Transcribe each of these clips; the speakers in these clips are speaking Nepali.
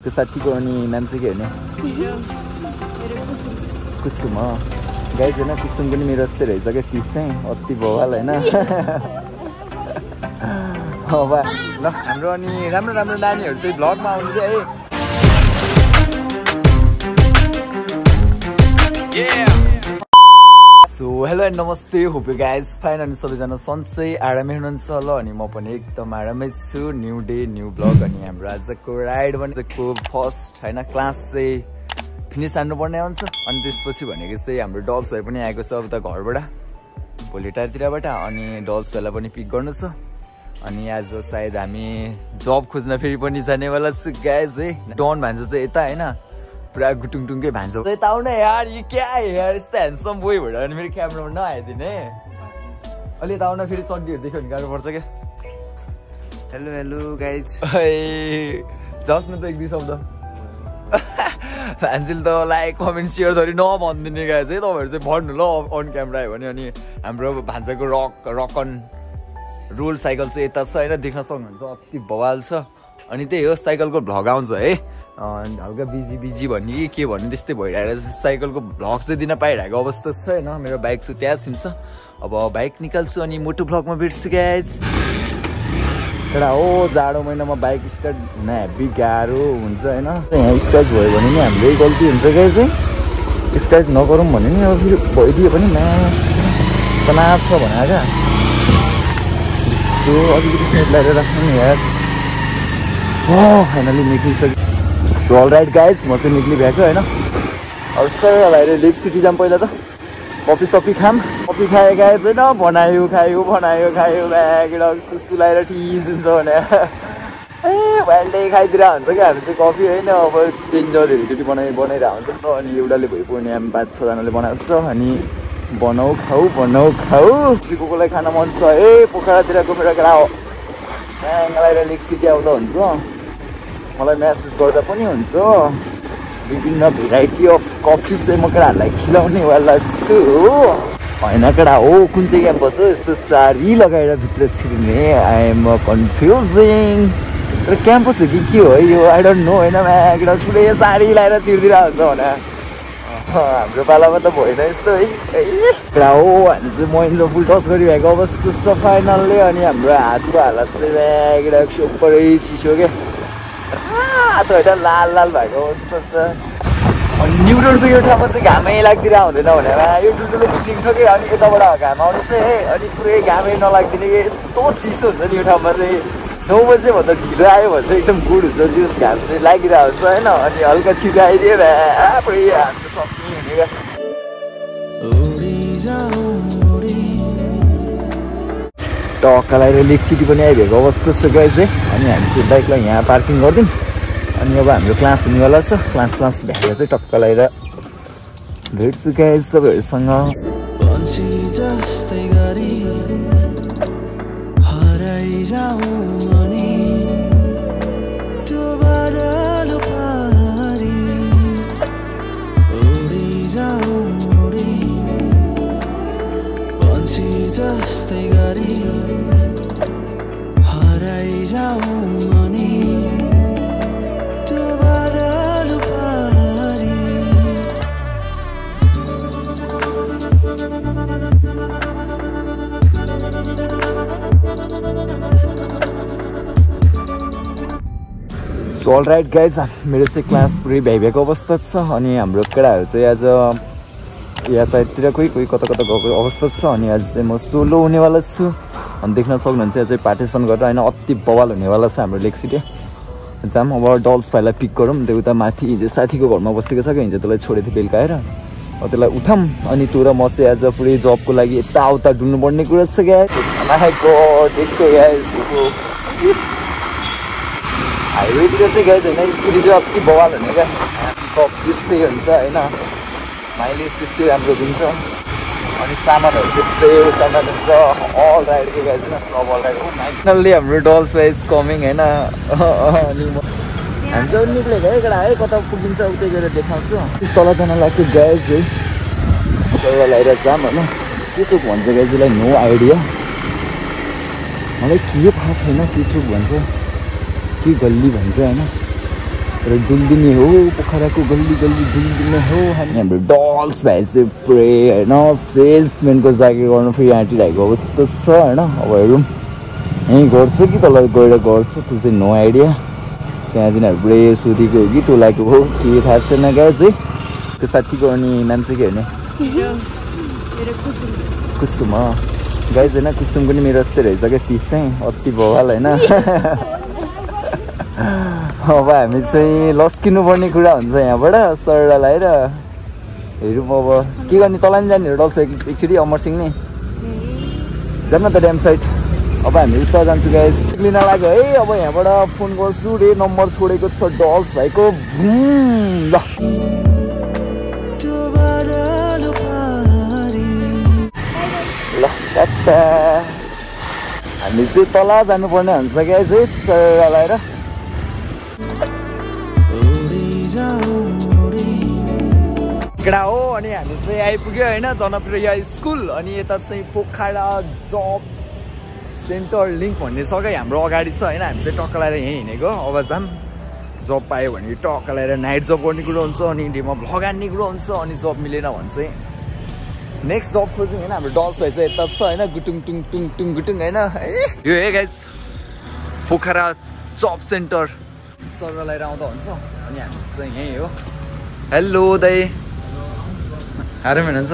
त्यो साथीको अनि नाम चाहिँ के भने कुसुम हो गाई छैन कुसुम पनि मेरो जस्तै रहेछ क्या तिज चाहिँ अति भवाल होइन अब ल हाम्रो अनि राम्रो राम्रो नानीहरू चाहिँ भ्लगमा आउनु चाहिँ है नमस्ते होप गाइज फाइन अनि सबैजना सन्चै आरामै हुनुहुन्छ ल अनि म पनि एकदम आरामै छु। न्यू डे न्यू ब्लग अनि हाम्रो आजको राइड भनेको फर्स्ट होइन क्लास चाहिँ फिनिस हान्नुपर्ने हुन्छ। अनि त्यसपछि भनेको चाहिँ हाम्रो डल्स भाइ पनि आएको छ अब त घरबाट भोलि टारतिरबाट अनि डल्स भाइलाई पनि पिक गर्नु छ अनि आज सायद हामी जब खोज्न फेरि पनि जानेवाला छु गाइज है। डन भान्जा चाहिँ यता होइन। पुरा गुटुङ टुङकै भान्छ यता आउन यार यो क्या यार यस्तो ह्यान्डसम बोय भनेर अनि फेरि क्यामेरामा नआइदिने। अलि यता आउन फेरि चड्डीहरू देख्यो भने गाह्रो पर्छ क्या। हेलो हेलो गाइज जाओस् न त एक दुई शब्द। फ्यान्सिल त लाइक कमेन्ट सेयर धरि नभनिदिने गाई चाहिँ तपाईँहरू चाहिँ। भन्नु ल अन क्यामेरा आयो भने अनि हाम्रो भान्साको रक रकन रोल साइकल चाहिँ यता छ होइन? देख्न सक्नुहुन्छ अति भवाल छ। अनि त्यही हो साइकलको भ्लग आउँछ है। हल्का बिजी बिजी भन्ने कि के भन्ने त्यस्तै भइरहेको छ। साइकलको भ्लग चाहिँ दिन पाइरहेको अवस्था छ होइन? मेरो बाइक चाहिँ त्यहाँ छिन्छ अब बाइक निकाल्छु अनि मोटो भ्लगमा भेट्छु ग्यास एउटा हो जाडो महिनामा बाइक स्टार्ट हुन हेभी गाह्रो हुन्छ होइन? यहाँ स्क्राच भयो भने नि हाम्रै गल्ती हुन्छ क्या चाहिँ स्क्राच नगरौँ भने नि अब फेरि भइदियो म्यास तनाव छ भने क्या त्यो अलिकति सेट लगाएर राख्नु नि यार। फाइनली निक्लिसक्यो सो अल राइट गाइज म चाहिँ निक्लिभएको होइन अब सर भाइले लिप सिटी जाऊँ पहिला त कफी सफी खाम कफी खायो गाइज होइन बनायो खायो बनायो खायो ब्याग सुसुलाएर ठिस हुन्छ भने ए भाइले खाइदिएर हुन्छ क्या हामी चाहिँ कफी होइन अब तिनजना धेरैचोटि बनाइ बनाइरहेको हुन्छ नि त अनि एउटाले भइपुग्ने हामी पाँच छजनाले बनाएको छ अनि बनाऊ खाऊ बनाऊ खाऊ को कोलाई खान मन छ ए पोखरातिर गएर केटा हो लगाएर लिक सिटी आउँदा हुन्छ मलाई म्यासेज गर्दा पनि हुन्छ विभिन्न भेराइटी अफ कफी चाहिँ म केटाहरूलाई खिलाउनेवाला छु होइन केटा हो कुन चाहिँ क्याम्पस हो? यस्तो सारी लगाएर भित्र छिर्ने आइएम कन्फ्युजिङ तर क्याम्पस हो कि के हो? यो आई डोन्ट नो होइन केटा ठुलै साडी लगाएर छिरिदिरहेको हुन्छ भने। हाम्रो पालामा त भएन यस्तो है। केटा हो हामी चाहिँ महेन्द्र फुल टच गरिरहेको अवस्था छ फाइनलले अनि हाम्रो हातको हालत चाहिँ ब्यागेर सुपरै चिसो क्या हात होइन लाल लाल भएको जस्तो छ अनि न्यु रोडको यो ठाउँमा चाहिँ घामै लाग्दिएर हुँदैन भनेर यो ठुल्ठुलो बिल्डिङ छ कि अनि यताबाट घाम आउने चाहिँ अनि पुरै घामै नलागिदिने कि यस्तो चिसो हुन्छ नि यो ठाउँमा चाहिँ। नौ बजेभन्दा ढिलो आयो भने चाहिँ एकदम गुड हुन्छ त्यो घाम चाहिँ लागिरहेको हुन्छ होइन? अनि हल्का छिटो आइदियो पुरै हाम्रो सक्ने हुने क्या टक्का लगाएर लेक सिटी पनि आइभएको अवस्था छ गए चाहिँ अनि हामी चाहिँ बाइकलाई यहाँ पार्किङ गरिदिउँ। अनि अब हाम्रो क्लास हुनेवाला छ। क्लास क्लास भ्याएर चाहिँ टक्क लगाएर भेट्छु गाइज तपाईँहरूसँग। जस्तै सो अल राइट गाइज मेरो चाहिँ क्लास पुरै भ्याइभ्याएको अवस्था छ अनि हाम्रो केटाहरू चाहिँ आज यातायाततिर कोही कोही कता कता गएको अवस्था छ अनि आज चाहिँ म सोलो हुनेवाला छु। अनि देख्न सक्नुहुन्छ यहाँ चाहिँ पार्टिसन गरेर होइन अति बवाल हुनेवाला छ हाम्रो लेक सिटी जाम अब डल्स भाइलाई पिक गरौँ त्यो उता माथि हिजो साथीको घरमा बसेको छ क्या हिजो त्यसलाई छोडेको थियो बेलुका आएर। अब त्यसलाई उठाऊँ अनि तँ र म चाहिँ आज पुरै जबको लागि यताउता डुल्नुपर्ने कुरा छ क्या। हाइवेतिर चाहिँ गएछ होइन स्कुटी चाहिँ अति बवाल हुने क्या। त्यस्तै हुन्छ होइन। माइलेज त्यस्तै राम्रो दिन्छ। अनि सामानहरू त्यस्तै सामान हुन्छ अल राइड के गएछ सब अल राइड फाइनल्ली हाम्रो डल्स वाइज कमिङ होइन? अनि म हामी चाहिँ निक्लेको है केटा है कता पुगिन्छ उतै गएर देखाउँछु। तल जान लाग्यो गाइज है तल लगाएर जाम होइन? के चोक भन्छ गाइजलाई नो आइडिया मलाई के थाहा छैन के चोक भन्छ के गल्ली भन्छ होइन? र डुल्दिने हो पोखराको गल्ली गल्ली डुल्दिने हो हामी हाम्रो डल्स भाइ चाहिँ पुरै होइन? सेल्सम्यानको जागिर गर्नु फेरि आँटिरहेको अवस्था छ होइन? अब हेरौँ। यहीँ गर्छ कि तल गएर गर्छ? त्यो चाहिँ नो आइडिया त्यहाँ तिनीहरू पुरै सोधेको हो कि? टोलाको हो? के थाहा छैन क्या चाहिँ त्यो साथीको अनि नाम चाहिँ के भने कुसुम। हो गाइज होइन? कुसुम पनि मेरो जस्तै रहेछ क्या। तिज चाहिँ अति भवाल होइन? अब हामी चाहिँ लस्किनु पर्ने कुरा हुन्छ यहाँबाट सरलाई लगाएर हेरौँ अब। के गर्ने? तल नि जाने डल्स एकचोटि अमर सिंह नि। जान्न त ड्याम साइड। अब हामी उता जान्छु गाइस लिन लाग्यो। है अब यहाँबाट फोन गर्छु रे। नम्बर छोडेको छ डल्स भाइको। ल। ल हामी चाहिँ तल जानुपर्ने हुन्छ क्या चाहिँ सर लगाएर केटा हो अनि हामी चाहिँ आइपुग्यो होइन जनप्रिय स्कुल अनि यता चाहिँ पोखरा जब सेन्टर लिङ्क भन्ने क्या हाम्रो अगाडि छ होइन हामी चाहिँ टक्क लगाएर यहीँ हिँडेको अब जाम जब पायो भने टक्क लगाएर नाइट जब गर्ने कुरो हुन्छ अनि डेमा भ्लग हान्ने कुरो हुन्छ अनि जब मिलेन भने चाहिँ नेक्स्ट जब खोज्यौँ होइन हाम्रो डल्स भाइ चाहिँ यता छ होइन गुटुङ टुङ टुङ टुङ गुटुङ होइन। यो हे गाइज पोखरा जब सेन्टर सर लगाएर आउँदा हुन्छ अनि हामी चाहिँ यहीँ हो हेलो दाई आराम हुनुहुन्छ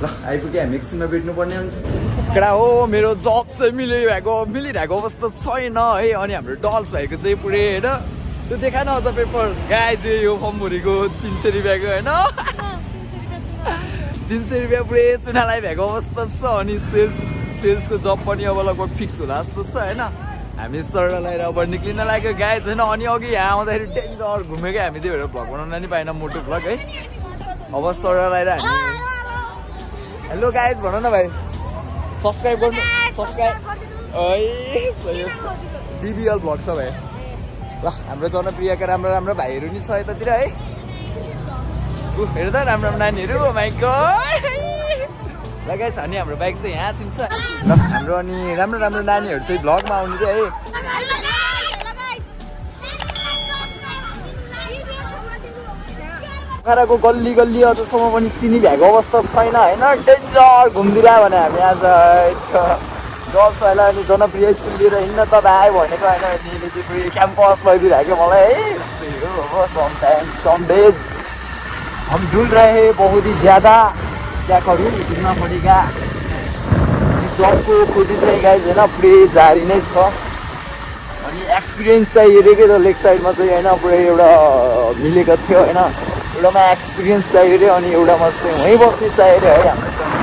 ल आइपुग्यो हामी एकछिनमा भेट्नुपर्ने हुन्छ केटा हो मेरो जब चाहिँ मिलिरहेको मिलिरहेको अवस्था छैन है अनि हाम्रो डल्स भाइको चाहिँ पुरै होइन त्यो देखा न अझ पेपर गाई चाहिँ यो फम्बुरीको तिन सय रुपियाँको होइन तिन सय रुपियाँ पुरै चुनालाई भएको अवस्था छ अनि सेल्स सेल्सको जब पनि अब लगभग फिक्स होला जस्तो छ होइन हामी सर लगाएर अब निक्लिन लागेको गाई छैन अनि अघि यहाँ आउँदाखेरि डेन्जर घुमेकै हामी त्यही भएर भ्लग बनाउन नि पाएन मोटो भ्लग है। अब सर लगाएर हामी। हेलो गाइज भन न भाइ। सब्सक्राइब गर्नु सब्सक्राइब डिबिएल भ्लग छ भाइ। ल हाम्रो जनप्रियका राम्रो राम्रो भाइहरू नि छ यतातिर है। हेर्दा राम्रो राम्रो नानीहरू माइको लगाइ छ अनि हाम्रो बाइक चाहिँ यहाँ छिन्छ। ल हाम्रो अनि राम्रो राम्रो नानीहरू चाहिँ भ्लगमा आउने चाहिँ है। पोखराको गल्ली गल्ली अझसम्म पनि चिनी भ्याएको अवस्था छैन होइन? डेन्जर घुमिदिला भने हामी आज गर्ल्स भाइलाई अनि जनप्रिय स्कुल लिएर हिँड्न त भाइ भनेको होइन अहिले चाहिँ फेरि क्याम्पस लगिदिइरहेको मलाई है। यस्तै हो समटाइम्स सन्डेज हम डुल रहे बहुत ही ज्यादा। करूँ घुम्न परेका जबको खोजी चाहिँ गाइज होइन पुरै जारी नै छ। अनि एक्सपिरियन्स चाहिँ हेरेकै त लेग साइडमा चाहिँ होइन पुरै एउटा मिलेको थियो होइन। एउटामा एक्सपिरियन्स चाहियो अरे अनि एउटामा चाहिँ वहीँ बस्ने चाहियो अरे है चाहिँ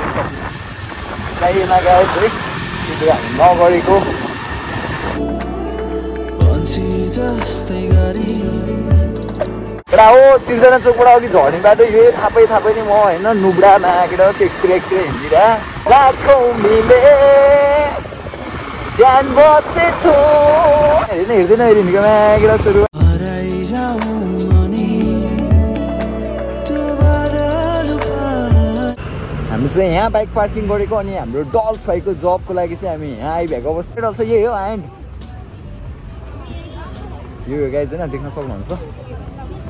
चाहिएन गाइज है त्यो हामी नगरेको। एउटा हो सिर्जना चोकबाट अघि झर्ने बाटो? यो थापै थापै नि म होइन नुब्रा मागेर चेकतिर एकतिर हिँडिरह लाखौँ मिले ज्यान बचे थो हेर्दैन हेर्दैन हेरिनेको मागेर सुरु. हामी चाहिँ यहाँ बाइक पार्किङ गरेको अनि हाम्रो डल्स भाइको जबको लागि चाहिँ हामी यहाँ आइभएको अवस्था डल्स यही हो एन्ड यो गाई चाहिँ देख्न सक्नुहुन्छ